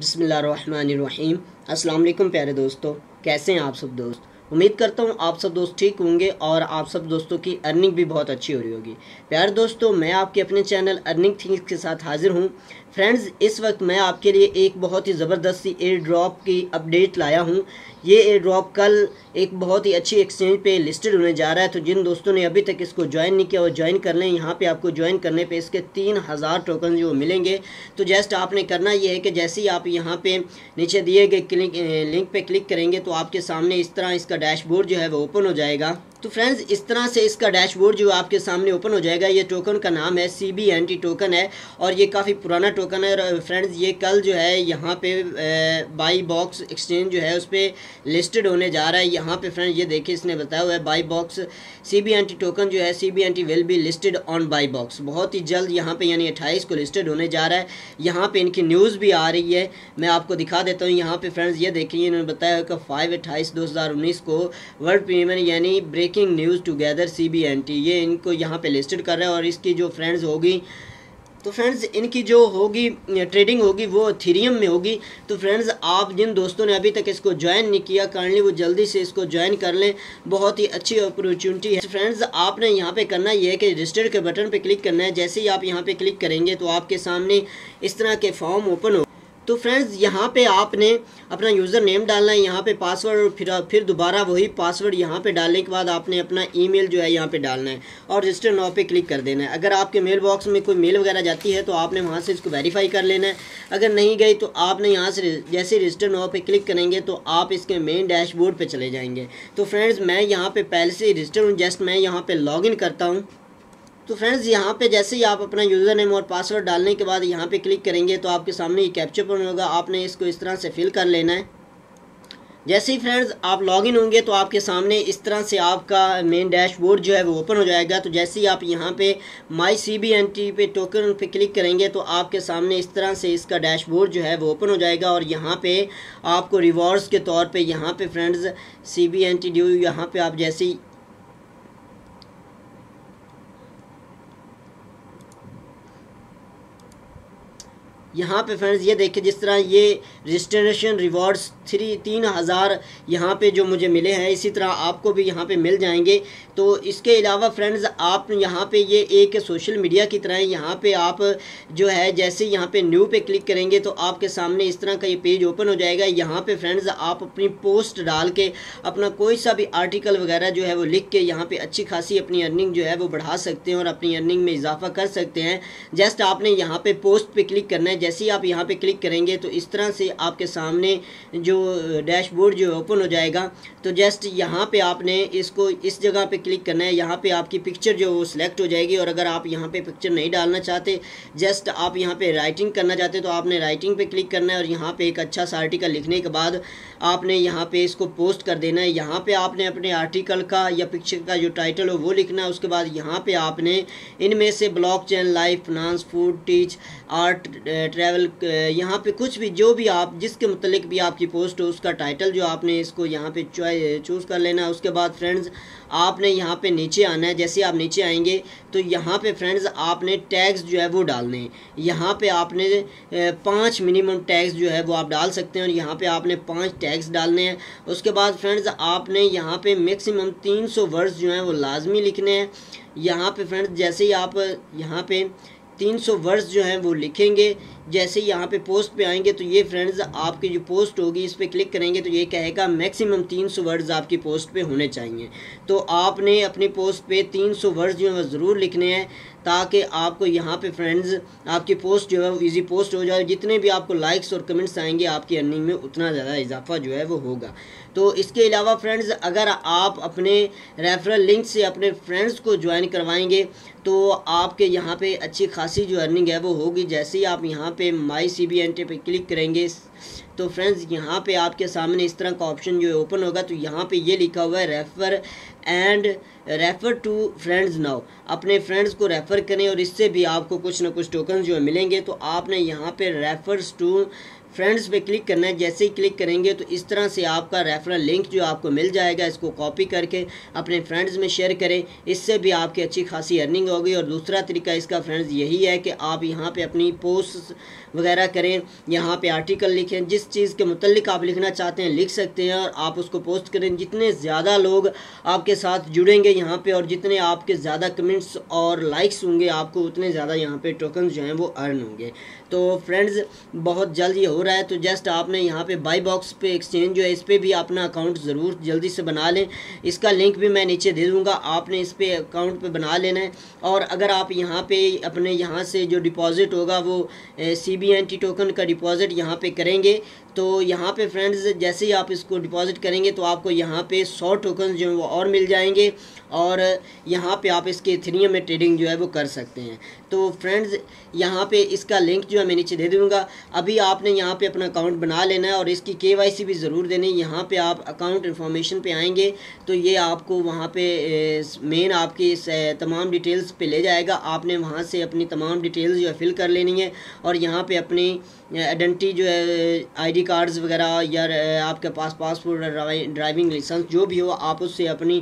بسم اللہ الرحمن الرحیم۔ السلام علیکم پیارے دوستو، کیسے ہیں آپ سب دوست؟ امید کرتا ہوں آپ سب دوست ٹھیک ہوں گے اور آپ سب دوستوں کی ارننگ بھی بہت اچھی ہو رہی ہوگی۔ پیارے دوستو، میں آپ کے اپنے چینل ارننگ تھنگس کے ساتھ حاضر ہوں۔ فرینڈز اس وقت میں آپ کے لیے ایک بہت ہی زبردستی ایئر ڈراپ کی اپڈیٹ لایا ہوں۔ یہ ایئر ڈراپ کل ایک بہت ہی اچھی ایکسچینج پہ لسٹڈ ہونے جا رہا ہے۔ تو جن دوستوں نے ابھی تک اس کو جوائن نہیں کیا، وہ جوائن کر لیں۔ یہاں پہ آپ کو جوائن کرنے پہ اس کے تین ہزار ٹوکن جو ملیں گے۔ تو جسٹ آپ نے کرنا یہ ہے کہ جیسے ہی آپ یہاں پہ نیچے دیے گئے لنک پہ کلک کریں گے تو آپ کے سامنے اس طرح اس کا ڈیش بورڈ جو ہے وہ اوپن ہو جائے گا۔ تو فرینڈز، اس طرح سے اس کا ڈیش بورڈ جو آپ کے سامنے اوپن ہو جائے گا، یہ ٹوکن کا نام ہے C B N T token ہے اور یہ کافی پرانا ٹوکن ہے اور فرینڈز، یہ کل جو ہے یہاں پہ بائی باکس ایکسچینج جو ہے اس پہ لسٹڈ ہونے جا رہا ہے۔ یہاں پہ فرینڈ یہ دیکھیں اس نے بتایا ہوا ہے، Buy Box C B N T token جو ہے C B N T will be listed on Buy Box بہت ہی جلد یہاں پہ یعنی اٹھائیس کو لسٹڈ ہونے جا رہا ہے۔ یہاں پہ ان کی نیوز بھی آ رہی ہے۔ میں آپ کو دکھا دیتا ہوں، یہاں پہ فرینڈز، یہ دیکھیں انہوں نے بتایا کہ فائیو اٹھائیس دو ہزار انیس کو ورلڈ پریمیر یعنی break breaking news together C B N T یہ ان کو یہاں پہ لسٹڈ کر رہا ہے اور اس کی جو فرینڈز ہوگی، تو فرینڈز ان کی جو ہوگی ٹریڈنگ ہوگی وہ تھیریم میں ہوگی. تو فرینڈز آپ جن دوستوں نے ابھی تک اس کو جوائن نہیں کیا کرنلی وہ جلدی سے اس کو جوائن کر لیں. بہت ہی اچھی اپرچونٹی ہے. فرینڈز آپ نے یہاں پہ کرنا یہ ہے کہ رجسٹر کے بٹن پہ کلک کرنا ہے. جیسے ہی آپ یہاں پہ کلک کریں گے تو آپ کے سامنے اس طرح کے فارم اوپن ہو تو فرینڈز، یہاں پہ آپ نے اپنا یوزر نیم ڈالنا ہے، یہاں پہ پاسورڈ اور پھر پھر دوبارہ وہی پاسورڈ یہاں پہ ڈالنے کے بعد آپ نے اپنا ای میل جو ہے یہاں پہ ڈالنا ہے اور رجسٹر نو پہ کلک کر دینا ہے۔ اگر آپ کے میل باکس میں کوئی میل وغیرہ جاتی ہے تو آپ نے وہاں سے اس کو ویریفائی کر لینا ہے۔ اگر نہیں گئی تو آپ نے یہاں سے جیسے رجسٹر نو پہ کلک کریں گے تو آپ اس کے مین ڈیش بورڈ پہ چلے جائیں گے۔ تو فرینڈز، میں یہاں پہ پہلے سے رجسٹر ہوں، جسٹ میں یہاں پہ لاگ ان کرتا ہوں۔ تو فرینڈز یہاں پہ جیسے ہی آپ اپنا یوزر نیم اور پاسورڈ ڈالنے کے بعد یہاں پہ کلک کریں گے تو آپ کے سامنے یہ کیپچر پر ہوگا۔ آپ نے اس کو اس طرح سے فل کر لینا ہے۔ جیسے ہی فرینڈز آپ لاگ ان ہوں گے تو آپ کے سامنے اس طرح سے آپ کا مین ڈیش بورڈ جو ہے وہ اوپن ہو جائے گا۔ تو جیسے ہی آپ یہاں پہ my C B N T پہ ٹوکن پہ کلک کریں گے تو آپ کے سامنے اس طرح سے اس کا ڈیش بورڈ جو ہے وہ اوپن ہو جائے گا۔ اور یہاں پہ آپ کو ریوارڈز کے طور پہ یہاں پہ friends C B N T due یہاں پہ آپ جیسے یہاں پہ فرینڈز یہ دیکھیں جس طرح یہ رجسٹریشن ریوارڈز تھری تین ہزار یہاں پہ جو مجھے ملے ہیں، اسی طرح آپ کو بھی یہاں پہ مل جائیں گے۔ تو اس کے علاوہ فرینڈز آپ یہاں پہ یہ ایک سوشل میڈیا کی طرح یہاں پہ آپ جو ہے، جیسے یہاں پہ نیو پہ کلک کریں گے تو آپ کے سامنے اس طرح کا یہ پیج اوپن ہو جائے گا۔ یہاں پہ فرینڈز آپ اپنی پوسٹ ڈال کے اپنا کوئی سا بھی آرٹیکل وغیرہ جو ہے وہ لکھ کے یہاں پہ اچھی خاصی اپنی ارننگ جو ہے وہ بڑھا سکتے ہیں اور اپنی ارننگ میں اضافہ کر سکتے ہیں۔ جسٹ آپ نے یہاں پہ پوسٹ پہ کلک کرنا ہے جیسے ہی آپ یہاں پہ کلک کریں گے تو اس طرح سے آپ کے سامنے جو ڈیش بورڈ جو اوپن ہو جائے گا، تو جسٹ یہاں پہ آپ نے اس کو اس جگہ پہ کلک کرنا ہے، یہاں پہ آپ کی پکچر جو وہ سلیکٹ ہو جائے گی اور اگر آپ یہاں پہ پکچر نہیں ڈالنا چاہتے، جسٹ آپ یہاں پہ رائٹنگ کرنا چاہتے تو آپ نے رائٹنگ پہ کلک کرنا ہے اور یہاں پہ ایک اچھا سا آرٹیکل لکھنے کے بعد آپ نے یہاں پہ اس کو پوسٹ کر دینا ہے۔ یہاں پہ آپ نے اپنے آرٹیکل کا یا پکچر کا جو ٹائٹل ہو وہ لکھنا ہے۔ اس کے بعد یہاں پہ آپ نے ان میں سے blockchain life finance food tech art travel یہاں پہ کچھ بھی جو بھی آپ جس کے متعلق بھی آپ کی پوسٹ ہو، اس کا ٹائٹل جو آپ نے اس کو یہاں پہ چوز کر لینا ہے۔ اس کے بعد فرینڈز آپ نے یہاں پہ نیچے آنا ہے۔ جیسے آپ نیچے آئیں گے تو یہاں پہ فرینڈز آپ نے ٹیگز جو ہے وہ ڈالنے ہیں۔ یہاں پہ آپ نے پانچ منیمم ٹیگز جو ہے وہ آپ ڈال سکتے ہیں اور یہاں پہ آپ نے پانچ ٹیگز ڈالنے ہیں۔ اس کے بعد فرینڈز آپ نے یہاں پہ میکسیمم تین سو ورڈز جو ہیں وہ لازمی لکھنے ہیں۔ یہاں پہ فرینڈز جیسے ہی آپ، یہاں پہ تین سو ورڈز جو ہیں وہ لکھیں گے۔ جیسے یہاں پہ پوسٹ پہ آئیں گے تو یہ فرینڈز آپ کی جو پوسٹ ہوگی اس پہ کلک کریں گے تو یہ کہے گا میکسیمم تین سو ورڈز آپ کی پوسٹ پہ ہونے چاہیے۔ تو آپ نے اپنی پوسٹ پہ تین سو ورڈز جو ہیں وہ ضرور لکھنے ہیں۔ تاکہ آپ کو یہاں پہ فرینڈز آپ کی پوسٹ جو ہے وہ ایزی پوسٹ ہو جائے جتنے بھی آپ کو لائکس اور کمنٹس آئیں گے، آپ کی ارننگ میں اتنا زیادہ اضافہ جو ہے وہ ہوگا۔ تو اس کے علاوہ فرینڈز اگر آپ اپنے ریفرل لنک سے اپنے فرینڈز کو جوائن کروائیں گے، تو آپ کے یہاں پہ اچھی خاصی جو ارننگ ہے وہ ہوگی۔ جیسے ہی آپ یہاں پہ my C B N T پہ کلک کریں گے تو فرینڈز، یہاں پہ آپ کے سامنے اس طرح کا آپشن جو ہے اوپن ہوگا، تو یہاں پہ یہ لکھا ہوا ہے refer and refer to friends now اپنے فرینڈز کو ریفر کریں اور اس سے بھی آپ کو کچھ نہ کچھ ٹوکنز جو ملیں گے۔ تو آپ نے یہاں پہ ریفرز ٹو فرینڈز پہ کلک کرنا ہے۔ جیسے ہی کلک کریں گے تو اس طرح سے آپ کا ریفرل لنک جو آپ کو مل جائے گا، اس کو کاپی کر کے اپنے فرینڈز میں شیئر کریں۔ اس سے بھی آپ کی اچھی خاصی ارننگ ہوگی اور دوسرا طریقہ اس کا فرینڈز یہی ہے کہ آپ یہاں پہ اپنی پوسٹ وغیرہ کریں، یہاں پہ آرٹیکل لکھیں۔ جس چیز کے متعلق آپ لکھنا چاہتے ہیں، لکھ سکتے ہیں اور آپ اس کو پوسٹ کریں۔ جتنے زیادہ لوگ آپ کے ساتھ جڑیں گے یہاں پہ اور جتنے آپ کے زیادہ کمنٹس اور لائکس ہوں گے، آپ کو اتنے زیادہ یہاں پہ ٹوکنز جو ہیں وہ ارن ہوں گے۔ تو فرینڈز، بہت جلد یہ ہو رہا ہے، تو جسٹ آپ نے یہاں پہ بائی باکس پہ ایکسچینج جو ہے، اس پہ بھی اپنا اکاؤنٹ ضرور جلدی سے بنا لیں۔ اس کا لنک بھی میں نیچے دے دوں گا، آپ نے اس پہ اکاؤنٹ پہ بنا لینا ہے۔ اور اگر آپ یہاں پہ اپنے یہاں سے جو ڈپازٹ ہوگا، وہ C B N T token کا ڈپازٹ یہاں پہ کریں گے۔ تو یہاں پہ فرینڈز جیسے ہی آپ اس کو ڈپازٹ کریں گے تو آپ کو یہاں پہ سو ٹوکنز جو ہیں وہ اور مل جائیں گے اور یہاں پہ آپ اس کے ایتھریم میں ٹریڈنگ جو ہے وہ کر سکتے ہیں۔ تو فرینڈز یہاں پہ اس کا لنک جو ہے میں نیچے دے دوں گا۔ ابھی آپ نے یہاں پہ اپنا اکاؤنٹ بنا لینا ہے اور اس کی کے وائی سی بھی ضرور دینی یہاں پہ آپ اکاؤنٹ انفارمیشن پہ آئیں گے تو یہ آپ کو وہاں پہ مین آپ کی تمام ڈیٹیلز پہ لے جائے گا۔ آپ نے وہاں سے اپنی تمام ڈیٹیلز جو ہے فل کر لینی ہے اور یہاں پہ اپنی آئیڈنٹی جو ہے آئی ڈی کارڈز وغیرہ یا آپ کے پاس پاسپورٹ ڈرائیونگ لائسنس جو بھی ہو، آپ اس سے اپنی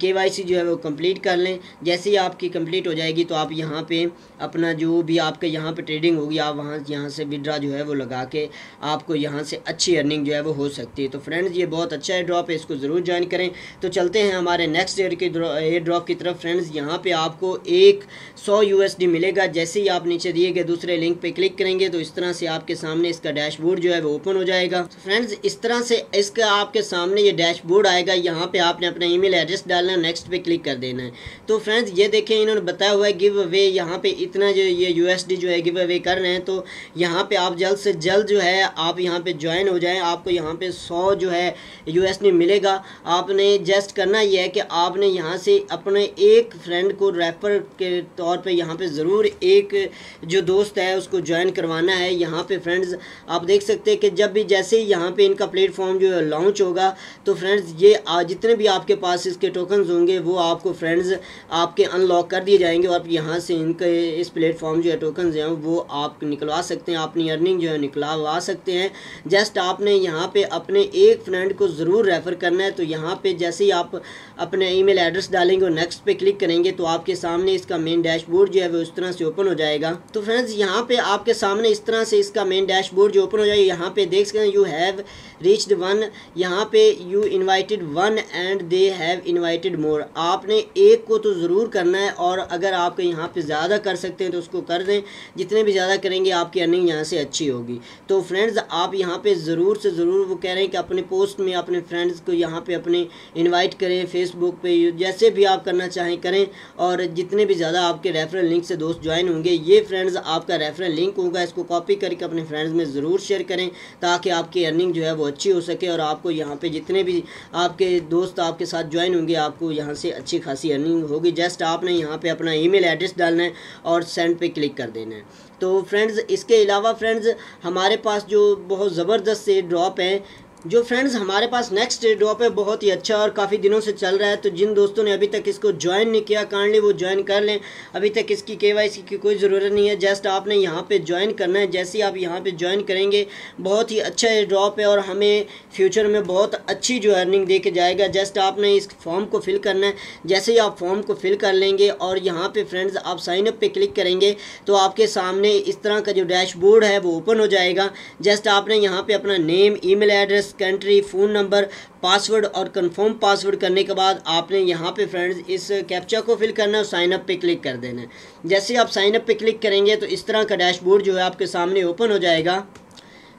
کے وائی سی جو ہے وہ کمپلیٹ کر لیں۔ جیسے ہی آپ کی کمپلیٹ ہو جائے گی تو آپ یہاں پہ اپنا جو بھی آپ کے یہاں پہ ٹریڈنگ ہوگی، آپ وہاں یہاں سے وڈرا جو ہے وہ لگا کے آپ کو یہاں سے اچھی ارننگ جو ہے وہ ہو سکتی ہے۔ تو فرینڈز یہ بہت اچھا ہے ڈراپ ہے، اس کو ضرور جوائن کریں۔ تو چلتے ہیں ہمارے نیکسٹ ایئر کی ایئر ڈراپ کی طرف۔ فرینڈز یہاں پہ آپ کو ایک سو یو ایس ڈی ملے گا۔ جیسے ہی آپ نیچے دیے گئے دوسرے لنک پہ کلک کریں گے تو اس طرح سے آپ کے سامنے اس کا ڈیش بورڈ جو ہے وہ اوپن ہو جائے گا۔ فرینڈز اس طرح سے اس کا آپ کے سامنے یہ ڈیش بورڈ آئے گا۔ یہاں پہ آپ نے اپنا ای میل ایڈریس ڈالنا ہے نیکسٹ پہ کلک کر دینا ہے۔ تو فرینڈز یہ دیکھیں، انہوں نے بتایا ہوا ہے گیو اوے یہاں پہ اتنا جو یہ یو ایس ڈی جو ہے گیو اوے کر رہے ہیں۔ تو یہاں پہ آپ جلد سے جلد جو ہے آپ یہاں پہ جوائن ہو جائیں۔ آپ کو یہاں پہ سو جو ہے یو ایس ڈی ملے گا۔ آپ نے جسٹ کرنا یہ ہے کہ آپ نے یہاں سے اپنے ایک فرینڈ کو ریفر کے طور پہ یہاں پہ ضرور ایک جو دوست ہے، اس کو جوائن کروانا ہے۔ یہاں پہ پہ فرینڈز، آپ دیکھ سکتے ہیں کہ جب بھی جیسے ہی یہاں پہ ان کا پلیٹ فارم جو ہے لانچ ہوگا، تو فرینڈز، یہ جتنے بھی آپ کے پاس اس کے ٹوکنز ہوں گے، وہ آپ کو فرینڈز آپ کے ان لاک کر دیے جائیں گے اور آپ یہاں سے ان کے اس پلیٹ فارم جو ہے ٹوکنز ہیں، وہ آپ نکلوا سکتے ہیں، اپنی ارننگ جو ہے نکلوا سکتے ہیں۔ جسٹ آپ نے یہاں پہ اپنے ایک فرینڈ کو ضرور ریفر کرنا ہے، تو یہاں پہ جیسے ہی آپ اپنے ای میل ایڈریس ڈالیں گے اور نیکسٹ پہ کلک کریں گے، تو آپ کے سامنے اس کا مین ڈیش بورڈ جو ہے وہ اس طرح سے اوپن ہو جائے گا۔ تو فرینڈز، یہاں پہ آپ کے سامنے اس طرح سے اس کا مین ڈیش بورڈ جو اوپن ہو جائے، یہاں پہ دیکھ سکتے ہیں یو ہیو ریچڈ ون یہاں پہ you invited one and they have invited more آپ نے ایک کو تو ضرور کرنا ہے اور اگر آپ یہاں پہ زیادہ کر سکتے ہیں تو اس کو کر دیں۔ جتنے بھی زیادہ کریں گے، آپ کی ارننگ یہاں سے اچھی ہوگی۔ تو فرینڈز آپ یہاں پہ ضرور سے ضرور وہ کہہ رہے ہیں کہ اپنے پوسٹ میں اپنے فرینڈز کو یہاں پہ اپنے انوائٹ کریں فیس بک پہ جیسے بھی آپ کرنا چاہیں کریں۔ اور جتنے بھی زیادہ آپ کے ریفرل لنک سے دوست جوائن ہوں گے، یہ فرینڈز آپ کا ریفرل لنک ہوگا، اس کو کاپی کر کے اپنے فرینڈز میں ضرور شیئر کریں تاکہ آپ کی ارننگ جو ہے وہ اچھی ہو سکے اور آپ کو یہاں پہ جتنے بھی آپ کے دوست آپ کے ساتھ جوائن ہوں گے، آپ کو یہاں سے اچھی خاصی ارننگ ہوگی۔ جسٹ آپ نے یہاں پہ اپنا ای میل ایڈریس ڈالنا ہے اور سینڈ پہ کلک کر دینا ہے۔ تو فرینڈز اس کے علاوہ فرینڈز ہمارے پاس جو بہت زبردست سے ڈراپ ہیں جو فرینڈز ہمارے پاس نیکسٹ ڈراپ ہے، بہت ہی اچھا اور کافی دنوں سے چل رہا ہے۔ تو جن دوستوں نے ابھی تک اس کو جوائن نہیں کیا کائنڈلی وہ جوائن کر لیں۔ ابھی تک اس کی کے وائی سی کی کوئی ضرورت نہیں ہے۔ جسٹ آپ نے یہاں پہ جوائن کرنا ہے۔ جیسے ہی آپ یہاں پہ جوائن کریں گے، بہت ہی اچھا یہ ڈراپ ہے اور ہمیں فیوچر میں بہت اچھی جو ارننگ دے کے جائے گا۔ جسٹ آپ نے اس فارم کو فل کرنا ہے۔ جیسے ہی آپ فارم کو فل کر لیں گے اور یہاں پہ فرینڈز آپ سائن اپ پہ کلک کریں گے، تو آپ کے سامنے اس طرح کا جو ڈیش بورڈ ہے، وہ اوپن ہو جائے گا۔ جسٹ آپ نے یہاں پہ اپنا name email address country phone number password اور کنفرم پاسورڈ کرنے کے بعد آپ نے یہاں پہ فرینڈز اس کیپچا کو فل کرنا ہے اور سائن اپ پہ کلک کر دینا ہے۔ جیسے آپ سائن اپ پہ کلک کریں گے تو اس طرح کا ڈیش بورڈ جو ہے آپ کے سامنے اوپن ہو جائے گا۔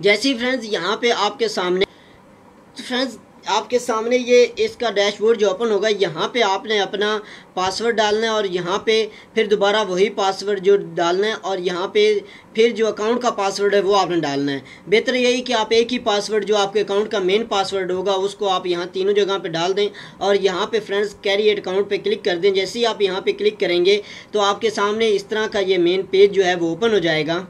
جیسے ہی فرینڈز یہاں پہ آپ کے سامنے فرینڈز آپ کے سامنے یہ اس کا ڈیش بورڈ جو اوپن ہوگا، یہاں پہ آپ نے اپنا پاسورڈ ڈالنا ہے اور یہاں پہ پھر دوبارہ وہی پاسورڈ جو ڈالنا ہے اور یہاں پہ پھر جو اکاؤنٹ کا پاسورڈ ہے وہ آپ نے ڈالنا ہے۔ بہتر یہی کہ آپ ایک ہی پاسورڈ جو آپ کے اکاؤنٹ کا مین پاسورڈ ہوگا، اس کو آپ یہاں تینوں جگہ پہ ڈال دیں اور یہاں پہ فرینڈز کیری ایٹ اکاؤنٹ پہ کلک کر دیں۔ جیسے ہی آپ یہاں پہ کلک کریں گے تو آپ کے سامنے اس طرح کا یہ مین پیج جو ہے وہ اوپن ہو جائے گا۔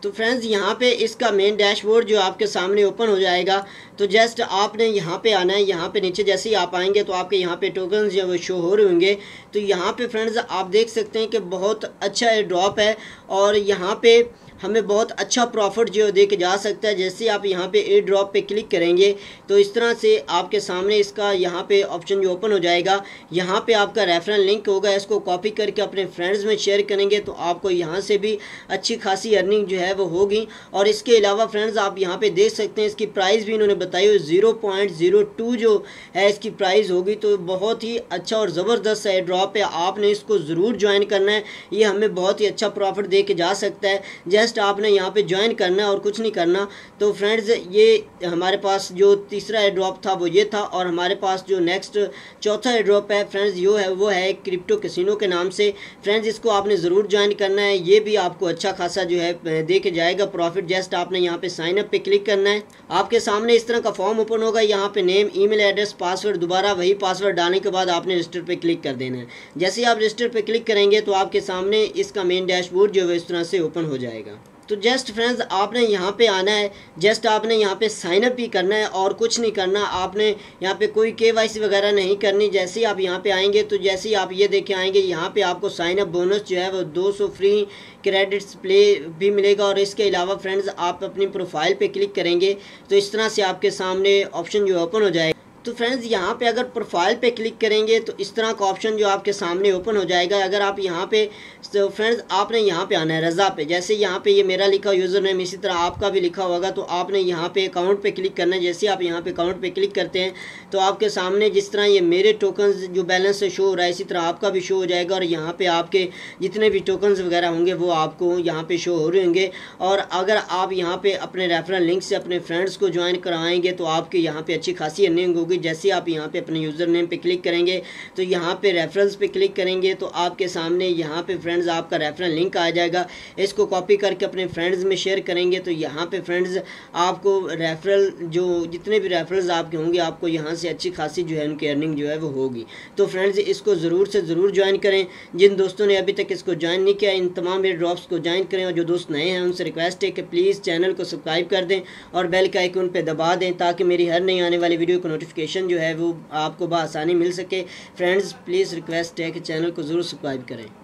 تو فرینڈز، یہاں پہ اس کا مین ڈیش بورڈ جو آپ کے سامنے اوپن ہو جائے گا، تو جسٹ آپ نے یہاں پہ آنا ہے، یہاں پہ نیچے جیسے ہی آپ آئیں گے تو آپ کے یہاں پہ ٹوکنز جو وہ شو ہو رہے ہوں گے۔ تو یہاں پہ فرینڈز، آپ دیکھ سکتے ہیں کہ بہت اچھا ڈراپ ہے اور یہاں پہ ہمیں بہت اچھا پروفٹ جو دے کے جا سکتا ہے۔ جیسے آپ یہاں پہ ایئر ڈراپ پہ کلک کریں گے، تو اس طرح سے آپ کے سامنے اس کا یہاں پہ آپشن جو اوپن ہو جائے گا۔ یہاں پہ آپ کا ریفرن لنک ہوگا، اس کو کاپی کر کے اپنے فرینڈز میں شیئر کریں گے، تو آپ کو یہاں سے بھی اچھی خاصی ارننگ جو ہے وہ ہوگی۔ اور اس کے علاوہ فرینڈز آپ یہاں پہ دیکھ سکتے ہیں، اس کی پرائز بھی انہوں نے بتائی ہوئی زیرو پوائنٹ زیرو ٹو جو ہے اس کی پرائز ہوگی۔ تو بہت ہی اچھا اور زبردست ہے ڈراپ ہے۔ آپ نے اس کو ضرور جوائن کرنا ہے۔ یہ ہمیں بہت ہی اچھا پروفٹ دے کے جا سکتا ہے۔ جیسے جسٹ آپ نے یہاں پہ جوائن کرنا ہے اور کچھ نہیں کرنا، تو فرینڈز یہ ہمارے پاس جو تیسرا ایڈ ڈراپ تھا وہ یہ تھا اور ہمارے پاس جو نیکسٹ چوتھا ایڈ ڈراپ ہے فرینڈز یہ ہے، وہ ہے کرپٹو کسینو کے نام سے۔ فرینڈز اس کو آپ نے ضرور جوائن کرنا ہے، یہ بھی آپ کو اچھا خاصا جو ہے دے کے جائے گا۔ پروفٹ جسٹ آپ نے یہاں پہ سائن اپ پہ کلک کرنا ہے۔ آپ کے سامنے اس طرح کا فارم اوپن ہوگا، یہاں پہ نیم ای میل ایڈریس پاسورڈ دوبارہ وہی پاسورڈ ڈالنے کے بعد آپ نے رجسٹر پہ کلک کر دینا ہے۔ جیسے ہی آپ رجسٹر پہ کلک کریں گے تو آپ کے سامنے اس کا مین ڈیش بورڈ جو ہے اس طرح سے اوپن ہو جائے گا۔ تو جسٹ فرینڈز آپ نے یہاں پہ آنا ہے. جسٹ آپ نے یہاں پہ سائن اپ بھی کرنا ہے اور کچھ نہیں کرنا. آپ نے یہاں پہ کوئی کے وائی سی وغیرہ نہیں کرنی. جیسے ہی آپ یہاں پہ آئیں گے تو جیسے ہی آپ یہ دیکھیں آئیں گے، یہاں پہ آپ کو سائن اپ بونس جو ہے وہ دو سو فری کریڈٹس پلے بھی ملے گا اور اس کے علاوہ فرینڈز آپ اپنی پروفائل پہ کلک کریں گے تو اس طرح سے آپ کے سامنے آپشن جو اوپن ہو جائے گا. تو فرینڈز، یہاں پہ اگر پروفائل پہ کلک کریں گے تو اس طرح کا آپشن جو آپ کے سامنے اوپن ہو جائے گا۔ اگر آپ یہاں پہ، تو فرینڈز، آپ نے یہاں پہ آنا ہے، رضا پہ۔ جیسے یہاں پہ یہ میرا لکھا یوزر نیم اسی طرح آپ کا بھی لکھا ہوگا۔ تو آپ نے یہاں پہ اکاؤنٹ پہ کلک کرنا ہے۔ جیسے آپ یہاں پہ اکاؤنٹ پہ کلک کرتے ہیں، تو آپ کے سامنے جس طرح یہ میرے ٹوکنز جو بیلنس سے شو ہو رہا ہے، اسی طرح آپ کا بھی شو ہو جائے گا۔ اور یہاں پہ آپ کے جتنے بھی ٹوکنز وغیرہ ہوں گے، وہ آپ کو یہاں پہ شو ہو رہے ہوں گے۔ اور اگر آپ یہاں پہ اپنے ریفرل لنک سے اپنے فرینڈز کو جوائن کروائیں گے، تو آپ کے یہاں پہ اچھی خاصی ارننگ ہوگی۔ جیسے آپ یہاں پہ اپنے یوزر نیم پہ کلک کریں گے، تو یہاں پہ ریفرنس پہ کلک کریں گے، تو آپ کے سامنے یہاں پہ فرینڈز آپ کا ریفرنس لنک آ جائے گا۔ اس کو کاپی کر کے اپنے فرینڈز میں شیئر کریں گے، تو یہاں پہ فرینڈز آپ کو ریفرل جو جتنے بھی ریفرلز آپ کے ہوں گے، آپ کو یہاں سے اچھی خاصی جو ہے ان کی ارننگ جو ہے وہ ہوگی۔ تو فرینڈز اس کو ضرور سے ضرور جوائن کریں۔ جن دوستوں نے ابھی تک اس کو جوائن نہیں کیا، ان تمام میرے ڈراپس کو جوائن کریں اور جو دوست نئے ہیں، ان سے ریکویسٹ ہے کہ پلیز چینل کو سبسکرائب کر دیں اور بیل کا آئیکن پہ دبا دیں تاکہ میری ہر نئی آنے والی ویڈیو کو نوٹیفیکیشن جو ہے وہ آپ کو بآسانی مل سکے۔ فرینڈز پلیز ریکویسٹ ہے کہ چینل کو ضرور سبسکرائب کریں۔